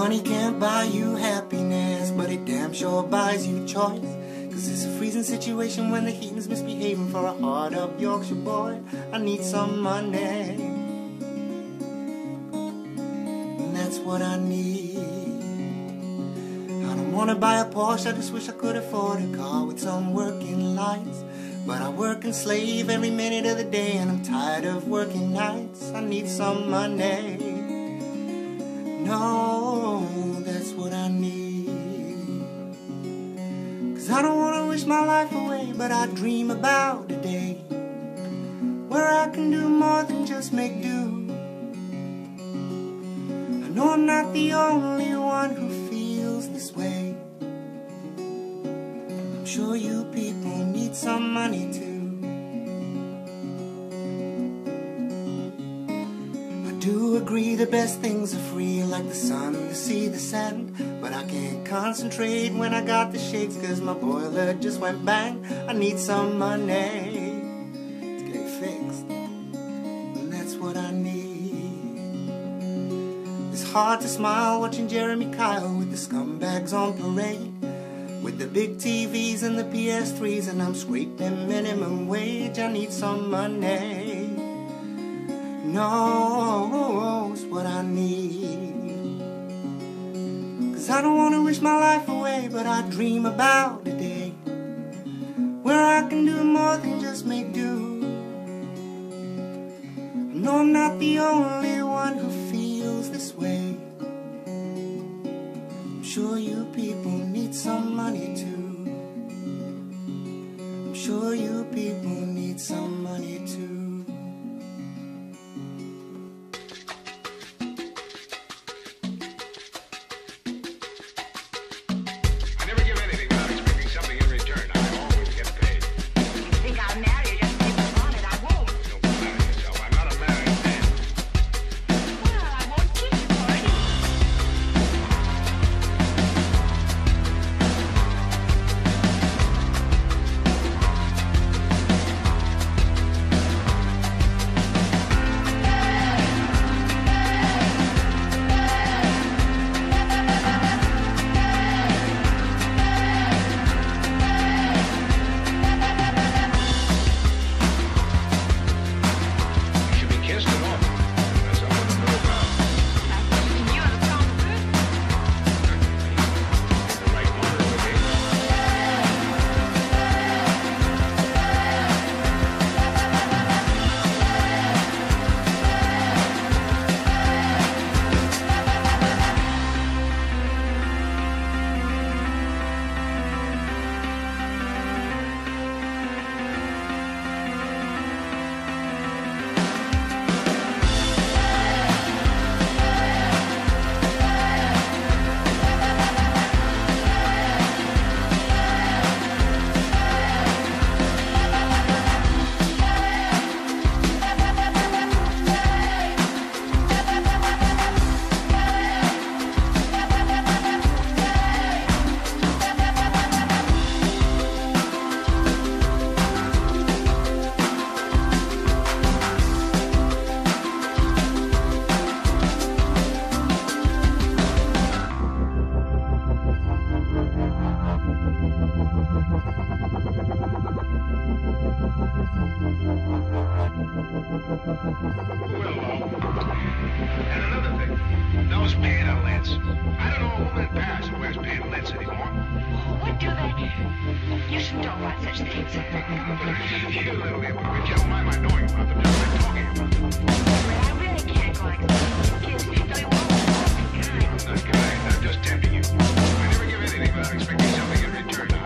Money can't buy you happiness, but it damn sure buys you choice. Cause it's a freezing situation when the heating's misbehaving for a hard up Yorkshire boy. I need some money. And that's what I need. I don't wanna buy a Porsche, I just wish I could afford a car with some working lights. But I work and slave every minute of the day, and I'm tired of working nights. I need some money. No, that's what I need. Cause I don't wanna wish my life away, but I dream about a day where I can do more than just make do. I know I'm not the only one who feels this way. I'm sure you people need some money too. The best things are free, like the sun, the sea, the sand. But I can't concentrate when I got the shakes, cause my boiler just went bang. I need some money to get it fixed, and that's what I need. It's hard to smile watching Jeremy Kyle with the scumbags on parade. With the big TVs and the PS3s, and I'm scraping minimum wage. I need some money. Knows Cause I don't wanna wish my life away, but I dream about a day where I can do more than just make do. I know I'm not the only one who feels this way. I'm sure you people need some money too. I'm sure you people need some money too. why such things have been I really can't go like this. Kids, they won't. I'm not kind. I'm just tempting you. I never give anything without expecting something in return.